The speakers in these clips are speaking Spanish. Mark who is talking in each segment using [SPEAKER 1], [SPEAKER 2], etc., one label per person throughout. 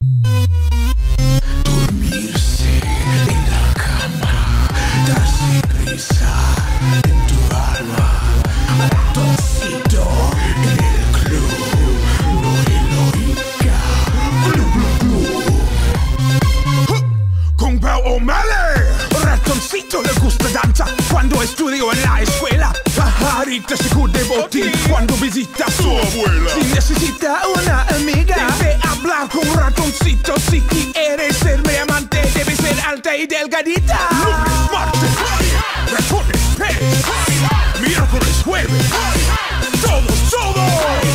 [SPEAKER 1] Thank you. Estudio en la escuela Pajarita se de botín Cuando visita a su abuela. Si necesita una amiga Debe hablar con ratoncito. Si quieres ser mi amante Debe ser alta y delgadita. Lunes, martes Ratones, pez Miércoles, jueves Todos, todos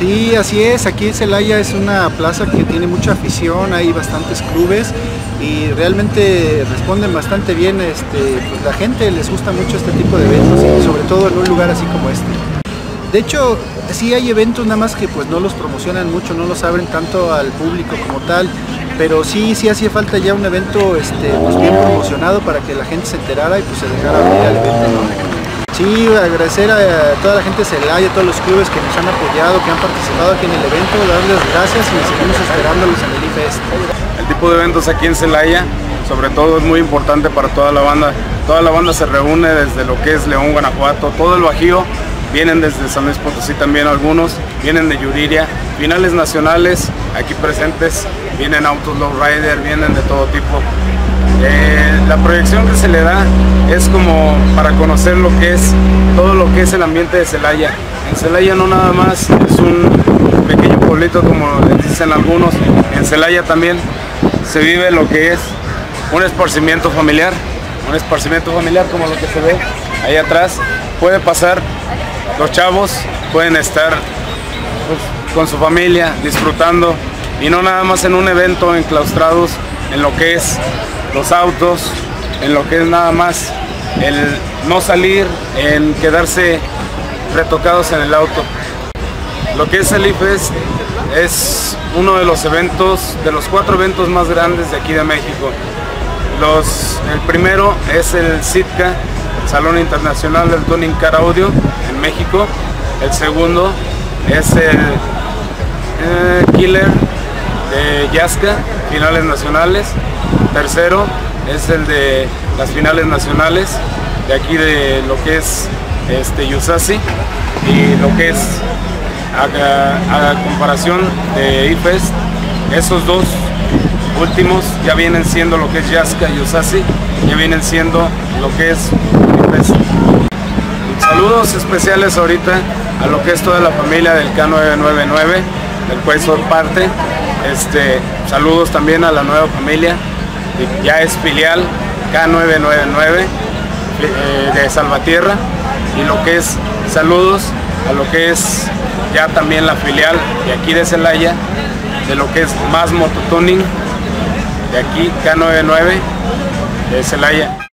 [SPEAKER 2] Sí, así es. Aquí en Celaya es una plaza que tiene mucha afición, hay bastantes clubes y realmente responden bastante bien. Este, pues la gente les gusta mucho este tipo de eventos sobre todo en un lugar así como este. De hecho, sí hay eventos nada más que pues no los promocionan mucho, no los abren tanto al público como tal, pero sí, sí hacía falta ya un evento este, pues bien promocionado para que la gente se enterara y pues se dejara venir al evento. ¿no? Sí, agradecer a toda la gente de Celaya, todos los clubes que nos han apoyado, que han participado aquí en el evento, darles gracias y seguimos esperándolos en el IFEST.
[SPEAKER 3] El tipo de eventos aquí en Celaya, sobre todo es muy importante para toda la banda. Toda la banda se reúne desde lo que es León, Guanajuato, todo el Bajío, vienen desde San Luis Potosí también algunos, vienen de Yuriria, finales nacionales aquí presentes, vienen autos lowrider, vienen de todo tipo. Eh, la proyección que se le da es como para conocer lo que es todo lo que es el ambiente de Celaya. En Celaya no nada más es un pequeño pueblito como dicen algunos, en Celaya también se vive lo que es un esparcimiento familiar, un esparcimiento familiar como lo que se ve ahí atrás. Puede pasar, los chavos pueden estar pues, con su familia disfrutando y no nada más en un evento enclaustrados en lo que es los autos, en lo que es nada más el no salir, en quedarse retocados en el auto. Lo que es el IFES es uno de los eventos, de los cuatro eventos más grandes de aquí de México. Los, el primero es el SITCA, Salón Internacional del Tuning Car Audio en México. El segundo es el eh, Killer de Yaska, finales nacionales. Tercero es el de las finales nacionales, de aquí de lo que es este, Yusasi y lo que es a, a comparación de IFEST, esos dos últimos ya vienen siendo lo que es Yaska y Usasi, ya vienen siendo lo que es IFEST. Saludos especiales ahorita a lo que es toda la familia del K999, del cual soy parte. Este, saludos también a la nueva familia, ya es filial K999 eh, de Salvatierra y lo que es saludos a lo que es ya también la filial de aquí de Celaya, de lo que es más mototuning de aquí K99 de Celaya.